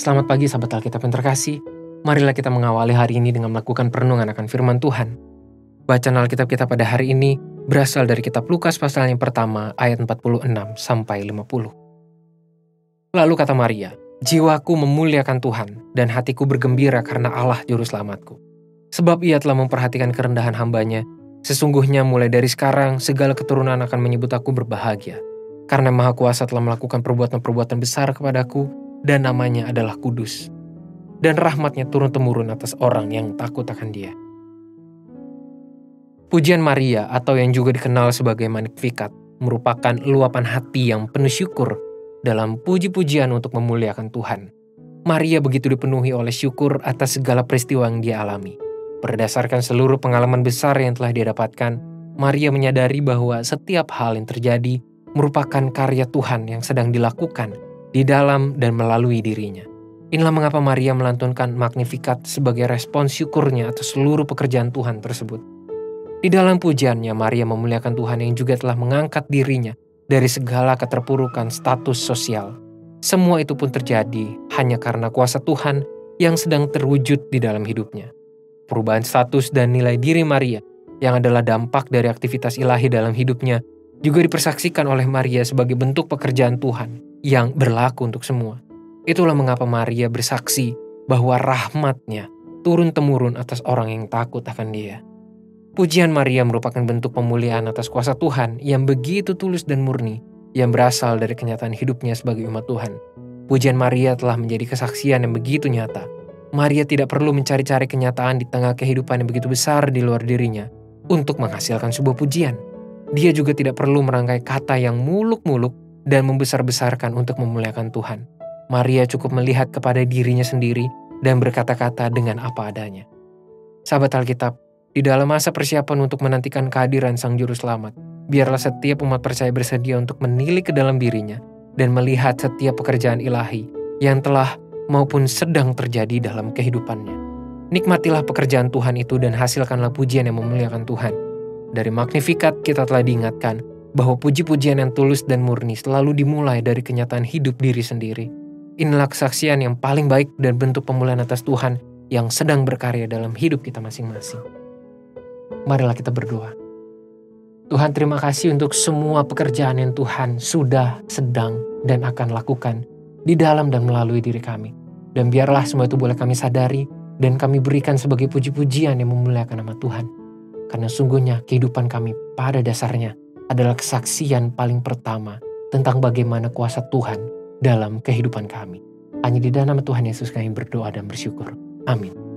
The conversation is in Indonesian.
Selamat pagi sahabat Alkitab yang terkasih. Marilah kita mengawali hari ini dengan melakukan perenungan akan firman Tuhan. Bacaan Alkitab kita pada hari ini berasal dari kitab Lukas pasal yang pertama ayat 46 sampai 50. Lalu kata Maria, Jiwaku memuliakan Tuhan dan hatiku bergembira karena Allah juru selamatku. Sebab ia telah memperhatikan kerendahan hambanya. Sesungguhnya mulai dari sekarang segala keturunan akan menyebut aku berbahagia. Karena Maha Kuasa telah melakukan perbuatan-perbuatan besar kepadaku dan namanya adalah kudus. Dan rahmatnya turun-temurun atas orang yang takut akan dia. Pujian Maria atau yang juga dikenal sebagai Magnificat merupakan luapan hati yang penuh syukur dalam puji-pujian untuk memuliakan Tuhan. Maria begitu dipenuhi oleh syukur atas segala peristiwa yang dia alami. Berdasarkan seluruh pengalaman besar yang telah dia dapatkan, Maria menyadari bahwa setiap hal yang terjadi merupakan karya Tuhan yang sedang dilakukan di dalam dan melalui dirinya. Inilah mengapa Maria melantunkan Magnificat sebagai respon syukurnya atas seluruh pekerjaan Tuhan tersebut. Di dalam pujiannya, Maria memuliakan Tuhan yang juga telah mengangkat dirinya dari segala keterpurukan status sosial. Semua itu pun terjadi hanya karena kuasa Tuhan yang sedang terwujud di dalam hidupnya. Perubahan status dan nilai diri Maria yang adalah dampak dari aktivitas ilahi dalam hidupnya juga dipersaksikan oleh Maria sebagai bentuk pekerjaan Tuhan yang berlaku untuk semua. Itulah mengapa Maria bersaksi bahwa rahmatnya turun-temurun atas orang yang takut akan dia. Pujian Maria merupakan bentuk pemulihan atas kuasa Tuhan yang begitu tulus dan murni, yang berasal dari kenyataan hidupnya sebagai umat Tuhan. Pujian Maria telah menjadi kesaksian yang begitu nyata. Maria tidak perlu mencari-cari kenyataan di tengah kehidupan yang begitu besar di luar dirinya untuk menghasilkan sebuah pujian. Dia juga tidak perlu merangkai kata yang muluk-muluk dan membesar-besarkan untuk memuliakan Tuhan. Maria cukup melihat kepada dirinya sendiri dan berkata-kata dengan apa adanya. Sahabat Alkitab, di dalam masa persiapan untuk menantikan kehadiran Sang Juru Selamat, biarlah setiap umat percaya bersedia untuk menilik ke dalam dirinya dan melihat setiap pekerjaan ilahi yang telah maupun sedang terjadi dalam kehidupannya. Nikmatilah pekerjaan Tuhan itu dan hasilkanlah pujian yang memuliakan Tuhan. Dari Magnificat kita telah diingatkan bahwa puji-pujian yang tulus dan murni selalu dimulai dari kenyataan hidup diri sendiri. Inilah kesaksian yang paling baik dan bentuk pemulihan atas Tuhan yang sedang berkarya dalam hidup kita masing-masing. Marilah kita berdoa. Tuhan terima kasih untuk semua pekerjaan yang Tuhan sudah, sedang, dan akan lakukan di dalam dan melalui diri kami. Dan biarlah semua itu boleh kami sadari dan kami berikan sebagai puji-pujian yang memuliakan nama Tuhan. Karena sungguhnya kehidupan kami pada dasarnya adalah kesaksian paling pertama tentang bagaimana kuasa Tuhan dalam kehidupan kami. Hanya di dalam Tuhan Yesus kami berdoa dan bersyukur. Amin.